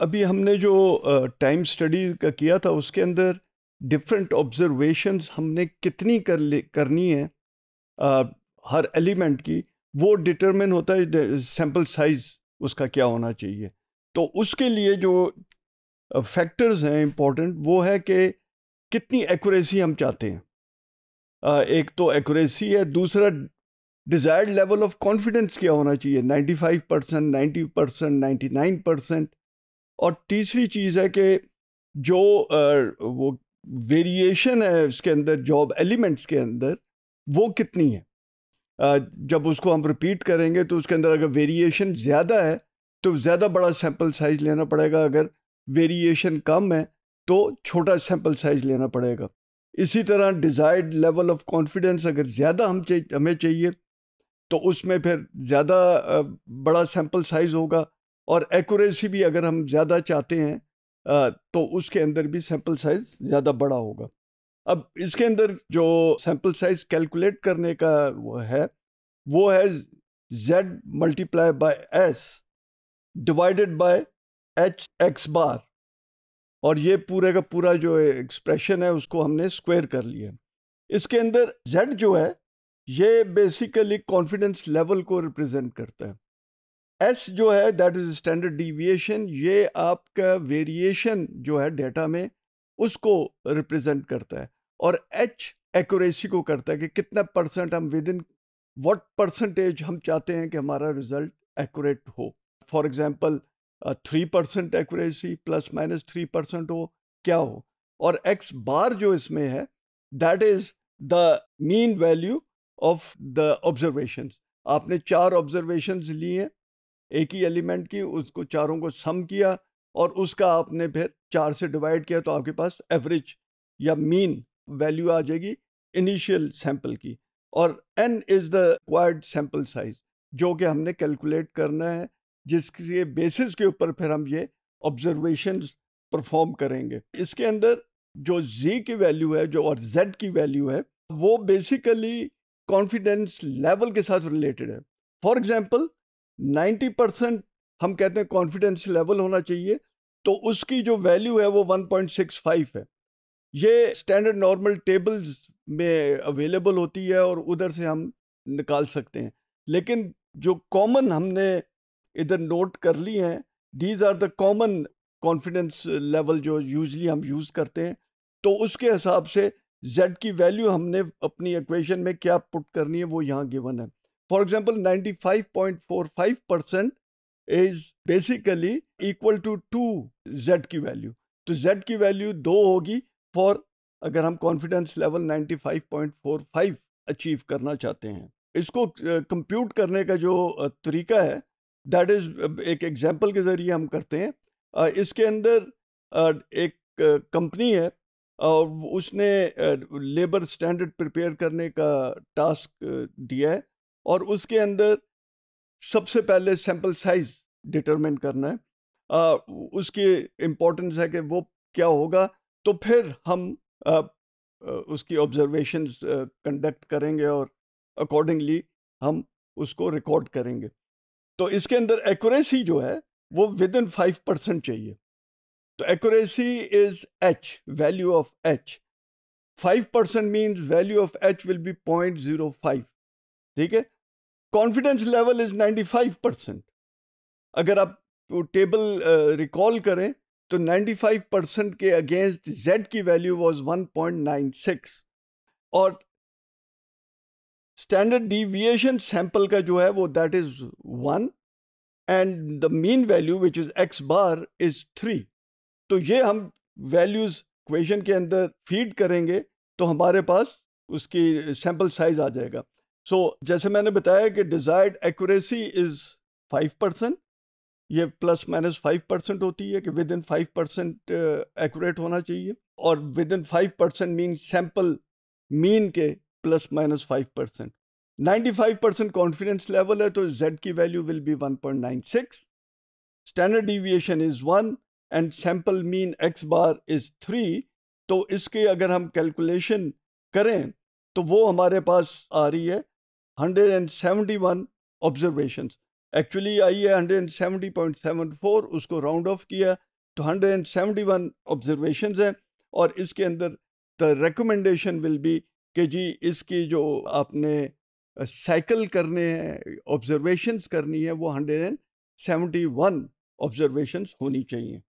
अभी हमने जो टाइम स्टडी का किया था उसके अंदर डिफरेंट ऑब्जर्वेशंस हमने कितनी कर ले करनी है आ, हर एलिमेंट की वो डिटरमिन होता है सैंपल साइज़ उसका क्या होना चाहिए। तो उसके लिए जो फैक्टर्स हैं इंपॉर्टेंट वो है कि कितनी एक्यूरेसी हम चाहते हैं। आ, एक तो एक्यूरेसी है दूसरा डिज़ायर्ड लेवल ऑफ़ कॉन्फिडेंस क्या होना चाहिए 95 percent ninety percent ninety nine percent और तीसरी चीज़ है कि जो वो वेरिएशन है उसके अंदर जॉब एलिमेंट्स के अंदर, वो कितनी है? जब उसको हम रिपीट करेंगे तो उसके अंदर अगर वेरिएशन ज़्यादा है तो ज़्यादा बड़ा सैंपल साइज़ लेना पड़ेगा। अगर वेरिएशन कम है तो छोटा सैंपल साइज़ लेना पड़ेगा। इसी तरह डिज़ायर्ड लेवल ऑफ़ कॉन्फिडेंस अगर ज़्यादा हम चाहिए हमें चाहिए तो उसमें फिर ज़्यादा बड़ा सैंपल साइज़ होगा। और एक्यूरेसी भी अगर हम ज़्यादा चाहते हैं तो उसके अंदर भी सैंपल साइज़ ज़्यादा बड़ा होगा। अब इसके अंदर जो सैंपल साइज़ कैलकुलेट करने का वो है वो है z multiply by s divided by h x bar और ये पूरे का पूरा जो एक्सप्रेशन है, उसको हमने स्क्वायर कर लिया। इसके अंदर z जो है, ये बेसिकली कॉन्फिडेंस लेवल को रिप्रेजेंट करता है। एस जो है दैट इज़ स्टैंडर्ड डिविएशन ये आपका वेरिएशन जो है डेटा में उसको रिप्रेजेंट करता है और एच एक्यूरेसी को करता है कि कितना परसेंट हम विद इन वट परसेंटेज हम चाहते हैं कि हमारा रिज़ल्ट एक्यूरेट हो। For example three percent accuracy plus minus three percent हो, क्या हो? और एक्स बार जो इसमें है that is the mean value of the observation आपने चार ऑब्जर्वेशन लिए एक ही एलिमेंट की, उसको चारों को सम किया और उसका आपने फिर चार से डिवाइड किया तो आपके पास एवरेज या मीन वैल्यू आ जाएगी इनिशियल सैंपल की और n is the required sample size जो कि हमने कैलकुलेट करना है, जिसके बेसिस के ऊपर फिर हम ये ऑब्जर्वेशन परफॉर्म करेंगे। इसके अंदर जो जी की वैल्यू है, जो और जेड की वैल्यू है, वो बेसिकली कॉन्फिडेंस लेवल के साथ रिलेटेड है। फॉर एग्ज़ाम्पल 90 परसेंट हम कहते हैं कॉन्फिडेंस लेवल होना चाहिए तो उसकी जो वैल्यू है वो 1.65 है। ये स्टैंडर्ड नॉर्मल टेबल्स में अवेलेबल होती है और उधर से हम निकाल सकते हैं। लेकिन जो कॉमन हमने इधर नोट कर ली हैं these are the common confidence level जो यूजली हम यूज़ करते हैं। तो उसके हिसाब से z की वैल्यू हमने अपनी इक्वेशन में क्या पुट करनी है वो यहाँ गिवन है। For example 95.45 percent is basically equal to two z की वैल्यू तो जेड की वैल्यू दो होगी फॉर अगर हम कॉन्फिडेंस लेवल 95.45 अचीव करना चाहते हैं। इसको कंप्यूट करने का जो तरीका है दैट इज़ एक एग्जांपल के ज़रिए हम करते हैं। इसके अंदर एक कंपनी है, और उसने लेबर स्टैंडर्ड प्रिपेयर करने का टास्क दिया है। और उसके अंदर सबसे पहले सैंपल साइज़ डिटरमिन करना है। आ, उसकी इम्पोर्टेंस है कि वो क्या होगा तो फिर हम आ, उसकी ऑब्जर्वेशन कंडक्ट करेंगे और अकॉर्डिंगली हम उसको रिकॉर्ड करेंगे। तो इसके अंदर एक्यूरेसी जो है वो विद इन फाइव परसेंट चाहिए। तो accuracy is h value of h five percent means value of h will be point zero five ठीक है? कॉन्फिडेंस लेवल इज़ 95 परसेंट अगर आप टेबल रिकॉल uh, करें तो 95 परसेंट के अगेंस्ट z की वैल्यू वाज 1.96 और स्टैंडर्ड डिविएशन सैंपल का जो है वो that is one and the mean value which is x bar is three तो ये हम वैल्यूज़ क्वेश्चन के अंदर फ़ीड करेंगे तो हमारे पास उसकी सैंपल साइज़ आ जाएगा। सो so, जैसे मैंने बताया कि desired accuracy is five percent ये प्लस माइनस फाइव परसेंट होती है कि within five percent accurate होना चाहिए। और within five percent mean sample mean के plus minus five percent ninety five percent confidence level है तो जेड की value will be one point nine six standard deviation is one and sample mean x bar is three तो इसके अगर हम calculation करें तो वो हमारे पास आ रही है। 171 ऑब्जर्वेशन एक्चुअली आई है hundred and seventy point seven four उसको राउंड ऑफ़ किया तो hundred and seventy one observation हैं, और इसके अंदर द रिकमेंडेशन विल बी कि जी इसकी जो आपने साइकिल करने हैं ऑब्जर्वेशंस करनी है, वो hundred and seventy one observations होनी चाहिए।